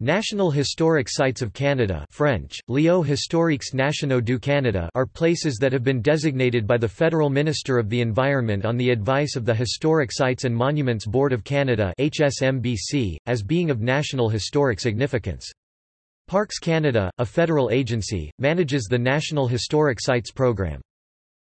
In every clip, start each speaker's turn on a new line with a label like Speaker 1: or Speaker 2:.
Speaker 1: National Historic Sites of Canada French, Lieux historiques nationaux du Canada are places that have been designated by the Federal Minister of the Environment on the advice of the Historic Sites and Monuments Board of Canada HSMBC, as being of national historic significance. Parks Canada, a federal agency, manages the National Historic Sites Program.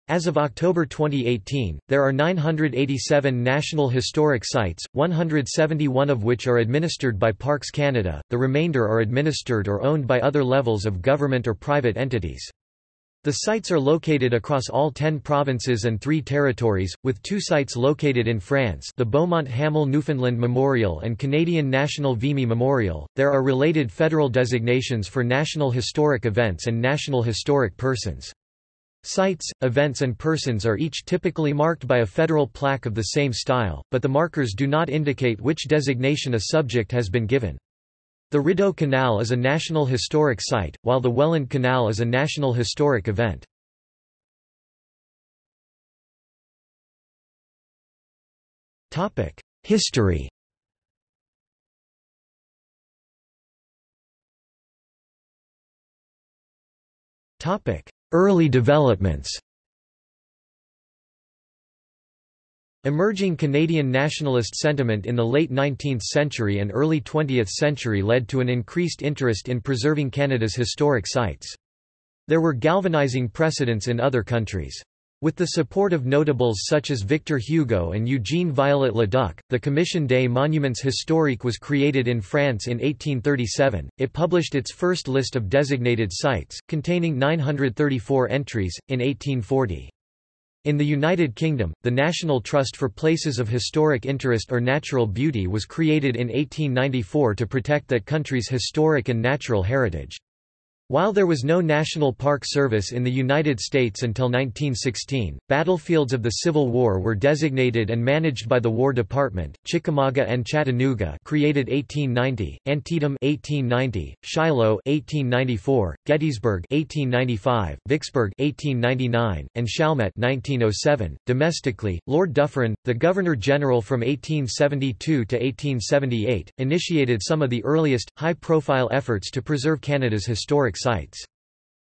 Speaker 1: As of October 2018, there are 987 National Historic Sites, 171 of which are administered by Parks Canada, the remainder are administered or owned by other levels of government or private entities. The sites are located across all 10 provinces and 3 territories, with two sites located in France the Beaumont Hamel Newfoundland Memorial and Canadian National Vimy Memorial. There are related federal designations for National Historic Events and National Historic Persons. Sites, events and persons are each typically marked by a federal plaque of the same style, but the markers do not indicate which designation a subject has been given. The Rideau Canal is a National Historic Site, while the Welland Canal is a National Historic Event. History Early developments Emerging Canadian nationalist sentiment in the late 19th century and early 20th century led to an increased interest in preserving Canada's historic sites. There were galvanizing precedents in other countries. With the support of notables such as Victor Hugo and Eugene Viollet-le-Duc, the Commission des Monuments Historiques was created in France in 1837. It published its first list of designated sites, containing 934 entries, in 1840. In the United Kingdom, the National Trust for Places of Historic Interest or Natural Beauty was created in 1894 to protect that country's historic and natural heritage. While there was no National Park Service in the United States until 1916, battlefields of the Civil War were designated and managed by the War Department. Chickamauga and Chattanooga, created 1890; Antietam, 1890; Shiloh, 1894; Gettysburg, 1895; Vicksburg, 1899; and Chalmette, 1907. Domestically, Lord Dufferin, the Governor General from 1872 to 1878, initiated some of the earliest high-profile efforts to preserve Canada's historic sites.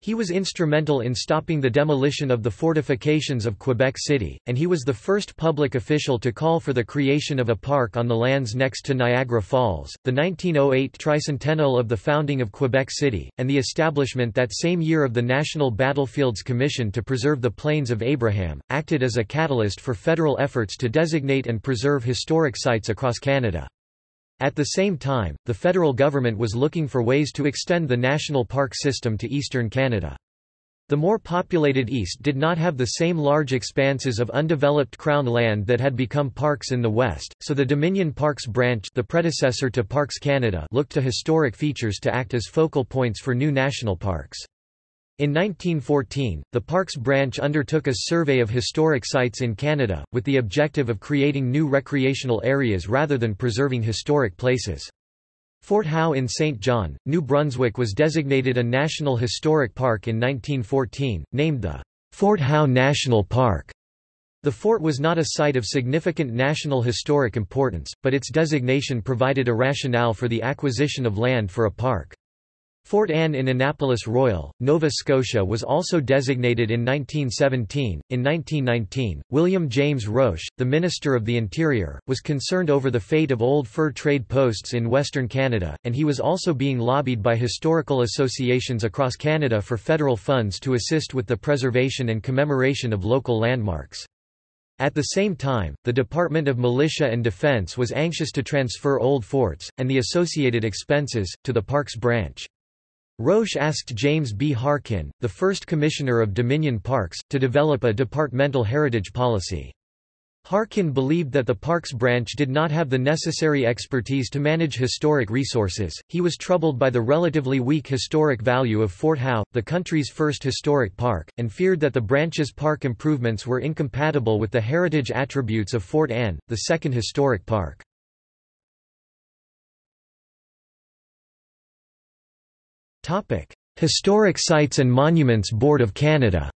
Speaker 1: He was instrumental in stopping the demolition of the fortifications of Quebec City, and he was the first public official to call for the creation of a park on the lands next to Niagara Falls, the 1908 tricentennial of the founding of Quebec City, and the establishment that same year of the National Battlefields Commission to preserve the Plains of Abraham, acted as a catalyst for federal efforts to designate and preserve historic sites across Canada. At the same time, the federal government was looking for ways to extend the national park system to eastern Canada. The more populated east did not have the same large expanses of undeveloped crown land that had become parks in the west, so the Dominion Parks branch the predecessor to Parks Canada looked to historic features to act as focal points for new national parks. In 1914, the Parks Branch undertook a survey of historic sites in Canada, with the objective of creating new recreational areas rather than preserving historic places. Fort Howe in St. John, New Brunswick was designated a National Historic Park in 1914, named the Fort Howe National Park. The fort was not a site of significant national historic importance, but its designation provided a rationale for the acquisition of land for a park. Fort Anne in Annapolis Royal, Nova Scotia was also designated in 1917. In 1919, William James Roche, the Minister of the Interior, was concerned over the fate of old fur trade posts in Western Canada, and he was also being lobbied by historical associations across Canada for federal funds to assist with the preservation and commemoration of local landmarks. At the same time, the Department of Militia and Defense was anxious to transfer old forts, and the associated expenses, to the Parks Branch. Roche asked James B. Harkin, the first commissioner of Dominion Parks, to develop a departmental heritage policy. Harkin believed that the Parks branch did not have the necessary expertise to manage historic resources. He was troubled by the relatively weak historic value of Fort Howe, the country's first historic park, and feared that the branch's park improvements were incompatible with the heritage attributes of Fort Anne, the second historic park. Historic Sites and Monuments Board of Canada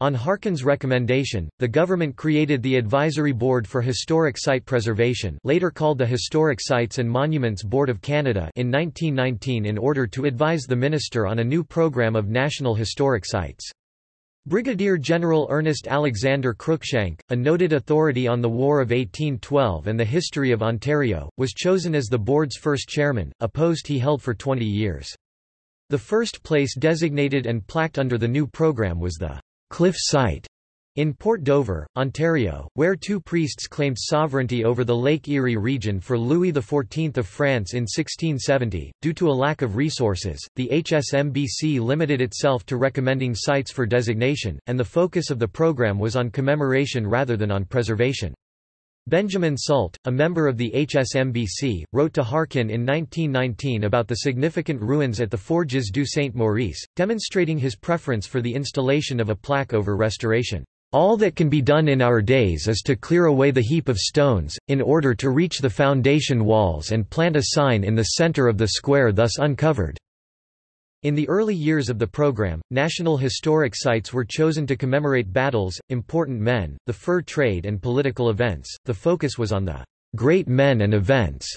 Speaker 1: On Harkin's recommendation, the government created the Advisory Board for Historic Site Preservation later called the Historic Sites and Monuments Board of Canada in 1919 in order to advise the minister on a new program of national historic sites. Brigadier General Ernest Alexander Cruikshank, a noted authority on the War of 1812 and the history of Ontario, was chosen as the board's first chairman, a post he held for 20 years. The first place designated and plaqued under the new program was the Cliff site in Port Dover, Ontario, where two priests claimed sovereignty over the Lake Erie region for Louis XIV of France in 1670, due to a lack of resources, the HSMBC limited itself to recommending sites for designation, and the focus of the program was on commemoration rather than on preservation. Benjamin Sulte, a member of the HSMBC, wrote to Harkin in 1919 about the significant ruins at the Forges du Saint-Maurice, demonstrating his preference for the installation of a plaque over restoration. All that can be done in our days is to clear away the heap of stones, in order to reach the foundation walls and plant a sign in the center of the square thus uncovered. In the early years of the program, national historic sites were chosen to commemorate battles, important men, the fur trade and political events. The focus was on the great men and events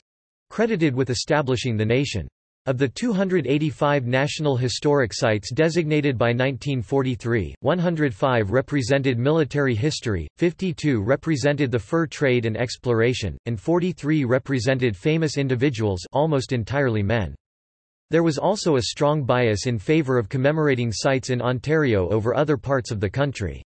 Speaker 1: credited with establishing the nation. Of the 285 National Historic Sites designated by 1943, 105 represented military history, 52 represented the fur trade and exploration, and 43 represented famous individuals almost entirely men. There was also a strong bias in favour of commemorating sites in Ontario over other parts of the country.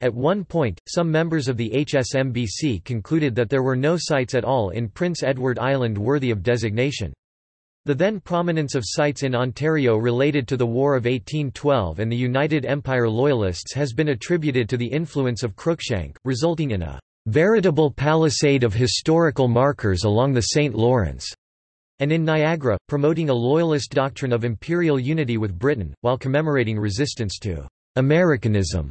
Speaker 1: At one point, some members of the HSMBC concluded that there were no sites at all in Prince Edward Island worthy of designation. The then prominence of sites in Ontario related to the War of 1812 and the United Empire Loyalists has been attributed to the influence of Cruikshank, resulting in a veritable palisade of historical markers along the St. Lawrence and in Niagara, promoting a loyalist doctrine of imperial unity with Britain, while commemorating resistance to Americanism.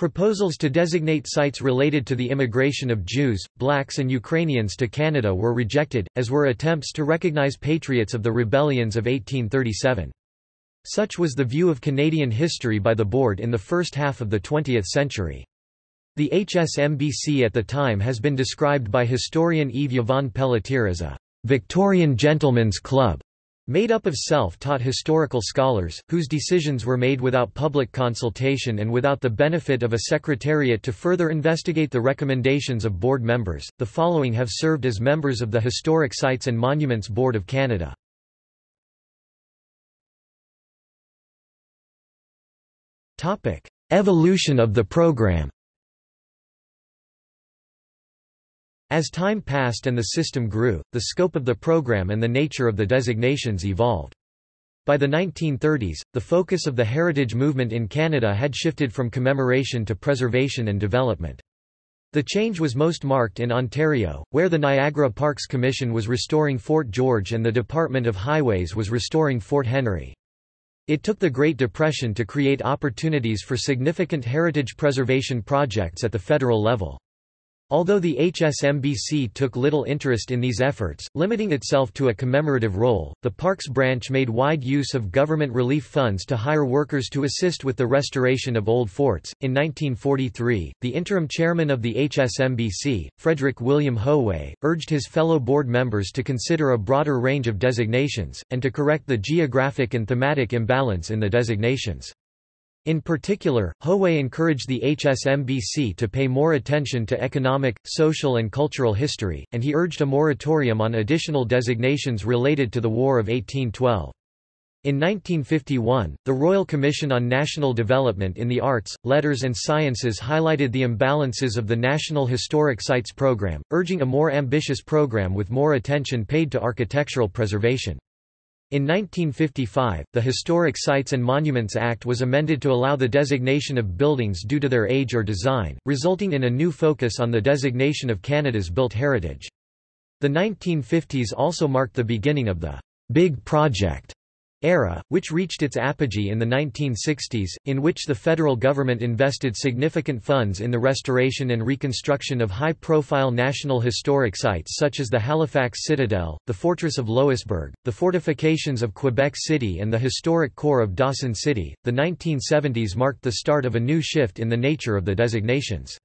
Speaker 1: Proposals to designate sites related to the immigration of Jews, blacks and Ukrainians to Canada were rejected, as were attempts to recognize patriots of the rebellions of 1837. Such was the view of Canadian history by the board in the first half of the 20th century. The HSMBC at the time has been described by historian Yves Yvon Pelletier as a Victorian Gentlemen's Club, made up of self-taught historical scholars, whose decisions were made without public consultation and without the benefit of a secretariat to further investigate the recommendations of board members. The following have served as members of the Historic Sites and Monuments Board of Canada. Evolution of the program. As time passed and the system grew, the scope of the program and the nature of the designations evolved. By the 1930s, the focus of the heritage movement in Canada had shifted from commemoration to preservation and development. The change was most marked in Ontario, where the Niagara Parks Commission was restoring Fort George and the Department of Highways was restoring Fort Henry. It took the Great Depression to create opportunities for significant heritage preservation projects at the federal level. Although the HSMBC took little interest in these efforts, limiting itself to a commemorative role, the Parks branch made wide use of government relief funds to hire workers to assist with the restoration of old forts. In 1943, the interim chairman of the HSMBC, Frederick William Howay, urged his fellow board members to consider a broader range of designations, and to correct the geographic and thematic imbalance in the designations. In particular, Howay encouraged the HSMBC to pay more attention to economic, social and cultural history, and he urged a moratorium on additional designations related to the War of 1812. In 1951, the Royal Commission on National Development in the Arts, Letters and Sciences highlighted the imbalances of the National Historic Sites Program, urging a more ambitious program with more attention paid to architectural preservation. In 1955, the Historic Sites and Monuments Act was amended to allow the designation of buildings due to their age or design, resulting in a new focus on the designation of Canada's built heritage. The 1950s also marked the beginning of the Big Project era, which reached its apogee in the 1960s, in which the federal government invested significant funds in the restoration and reconstruction of high-profile national historic sites such as the Halifax Citadel, the Fortress of Louisbourg, the fortifications of Quebec City and the historic core of Dawson City. The 1970s marked the start of a new shift in the nature of the designations.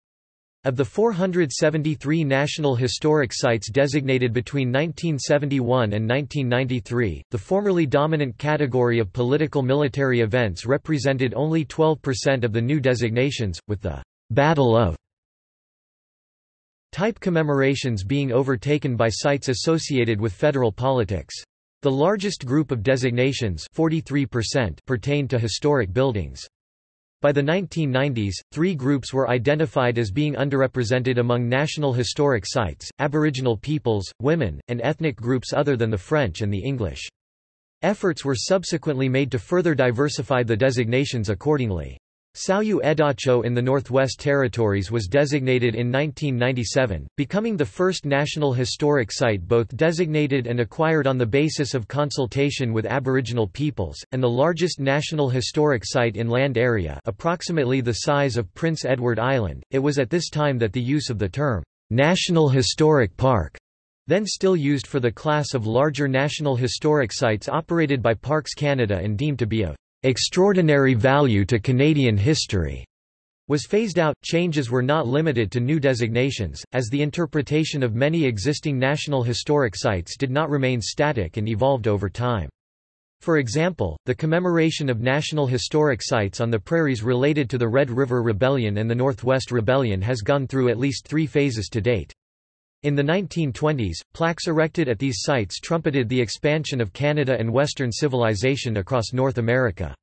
Speaker 1: Of the 473 National Historic Sites designated between 1971 and 1993, the formerly dominant category of political military events represented only 12% of the new designations, with the Battle of type commemorations being overtaken by sites associated with federal politics. The largest group of designations 43% pertain to historic buildings. By the 1990s, three groups were identified as being underrepresented among National Historic Sites, Aboriginal peoples, women, and ethnic groups other than the French and the English. Efforts were subsequently made to further diversify the designations accordingly. Sauyu Edacho in the Northwest Territories was designated in 1997, becoming the first National Historic Site both designated and acquired on the basis of consultation with Aboriginal peoples, and the largest National Historic Site in land area approximately the size of Prince Edward Island. It was at this time that the use of the term, "'National Historic Park' then still used for the class of larger National Historic Sites operated by Parks Canada and deemed to be of extraordinary value to Canadian history was phased out. Changes were not limited to new designations, as the interpretation of many existing national historic sites did not remain static and evolved over time. For example, the commemoration of national historic sites on the prairies related to the Red River Rebellion and the Northwest Rebellion has gone through at least three phases to date. In the 1920s, plaques erected at these sites trumpeted the expansion of Canada and Western civilization across North America.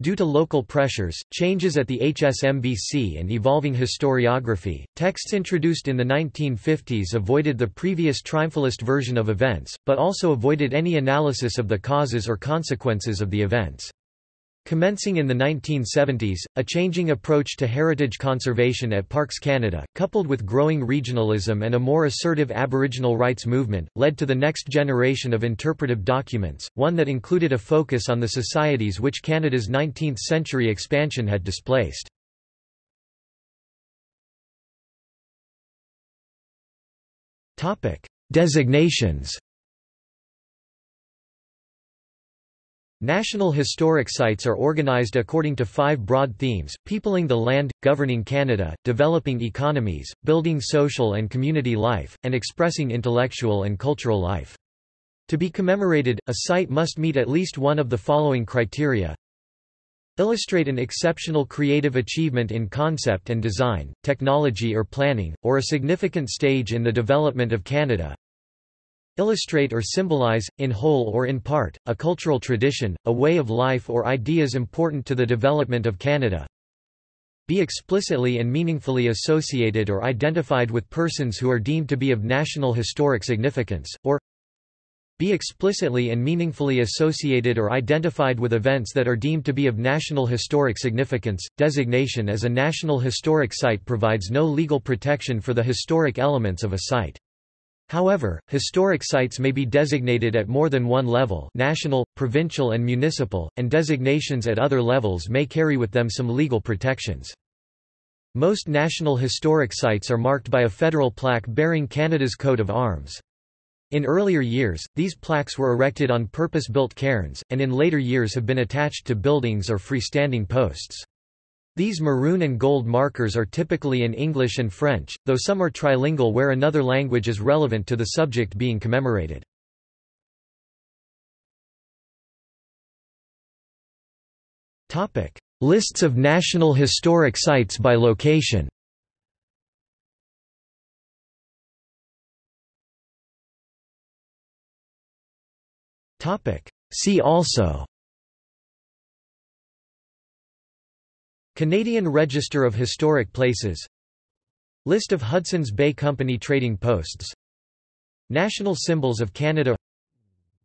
Speaker 1: Due to local pressures, changes at the HSMBC and evolving historiography, texts introduced in the 1950s avoided the previous triumphalist version of events, but also avoided any analysis of the causes or consequences of the events. Commencing in the 1970s, a changing approach to heritage conservation at Parks Canada, coupled with growing regionalism and a more assertive Aboriginal rights movement, led to the next generation of interpretive documents, one that included a focus on the societies which Canada's 19th-century expansion had displaced. Designations National Historic Sites are organized according to five broad themes, peopling the land, governing Canada, developing economies, building social and community life, and expressing intellectual and cultural life. To be commemorated, a site must meet at least one of the following criteria. Illustrate an exceptional creative achievement in concept and design, technology or planning, or a significant stage in the development of Canada, illustrate or symbolize, in whole or in part, a cultural tradition, a way of life or ideas important to the development of Canada. Be explicitly and meaningfully associated or identified with persons who are deemed to be of national historic significance, or be explicitly and meaningfully associated or identified with events that are deemed to be of national historic significance. Designation as a National Historic Site provides no legal protection for the historic elements of a site. However, historic sites may be designated at more than one level national, provincial and municipal, and designations at other levels may carry with them some legal protections. Most national historic sites are marked by a federal plaque bearing Canada's coat of arms. In earlier years, these plaques were erected on purpose-built cairns, and in later years have been attached to buildings or freestanding posts. These maroon and gold markers are typically in English and French, though some are trilingual where another language is relevant to the subject being commemorated. Lists of National Historic Sites by location See also Canadian Register of Historic Places. List of Hudson's Bay Company trading posts. National Symbols of Canada.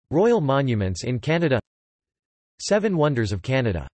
Speaker 1: Royal Monuments in Canada. Seven Wonders of Canada